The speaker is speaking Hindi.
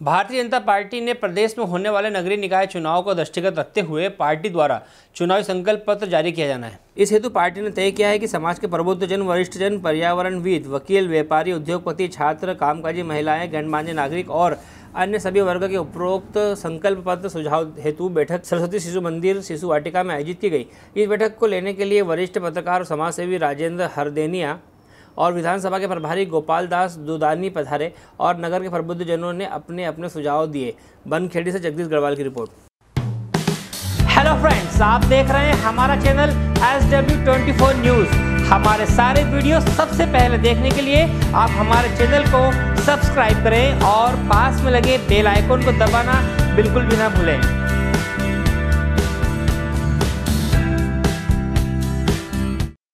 भारतीय जनता पार्टी ने प्रदेश में होने वाले नगरीय निकाय चुनाव को दृष्टिगत रखते हुए पार्टी द्वारा चुनावी संकल्प पत्र जारी किया जाना है। इस हेतु पार्टी ने तय किया है कि समाज के प्रबुद्ध जन वरिष्ठ जन पर्यावरणविद, वकील, व्यापारी, उद्योगपति, छात्र, कामकाजी, महिलाएँ, गणमान्य नागरिक और अन्य सभी वर्ग के उपरोक्त संकल्प पत्र सुझाव हेतु बैठक सरस्वती शिशु मंदिर, शिशु वाटिका में आयोजित की गई। इस बैठक को लेने के लिए वरिष्ठ पत्रकार और समाजसेवी राजेंद्र हरदेनिया और विधानसभा के प्रभारी गोपाल दास दुदानी पधारे और नगर के प्रबुद्ध जनों ने अपने अपने सुझाव दिए। बनखेड़ी से जगदीश गढ़वाल की रिपोर्ट। हेलो फ्रेंड्स आप देख रहे हैं हमारा channel S W twenty four news हमारे सारे वीडियो सबसे पहले देखने के लिए आप हमारे चैनल को सब्सक्राइब करें और पास में लगे बेल आइकन को दबाना बिल्कुल भी ना भूलें।